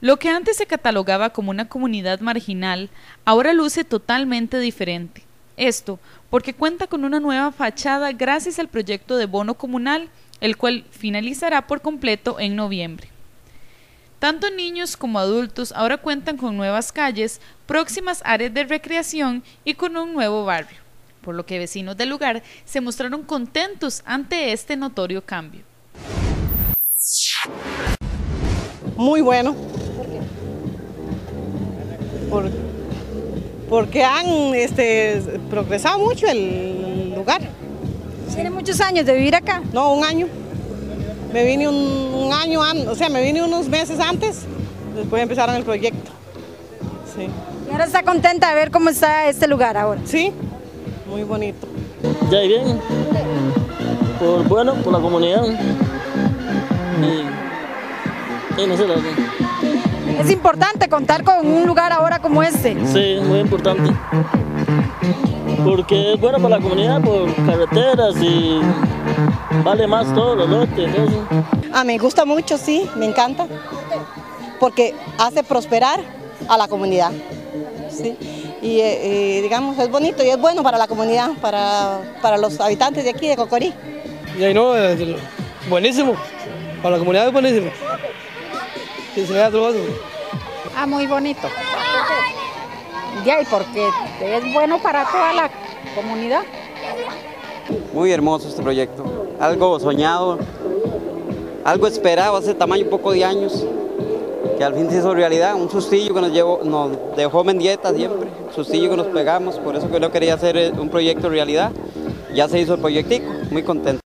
Lo que antes se catalogaba como una comunidad marginal, ahora luce totalmente diferente. Esto porque cuenta con una nueva fachada gracias al proyecto de bono comunal, el cual finalizará por completo en noviembre. Tanto niños como adultos ahora cuentan con nuevas calles, próximas áreas de recreación y con un nuevo barrio, por lo que vecinos del lugar se mostraron contentos ante este notorio cambio. Muy bueno. Porque han este, progresado mucho el lugar. ¿Tiene muchos años de vivir acá? No, un año. Me vine un, año, o sea, me vine unos meses antes, después empezaron el proyecto. Sí. ¿Y ahora está contenta de ver cómo está este lugar ahora? Sí, muy bonito. Ya bien, por bueno, por la comunidad. Y, no sé, la es importante contar con un lugar ahora como este. Sí, muy importante. Porque es bueno para la comunidad, por carreteras y vale más todo los lotes. A mí me gusta mucho, sí, me encanta. Porque hace prosperar a la comunidad. Sí. Y, eh, digamos, es bonito y es bueno para la comunidad, para, para los habitantes de aquí, de Cocorí. Y ahí no, buenísimo. Para la comunidad es buenísimo. Ah, muy bonito. Ya, y porque es bueno para toda la comunidad. Muy hermoso este proyecto, algo soñado, algo esperado hace tamaño un poco de años, que al fin se hizo realidad, un sustillo que nos, llevó, nos dejó mendieta siempre, un sustillo que nos pegamos, por eso que yo quería hacer un proyecto realidad, ya se hizo el proyectico, muy contento.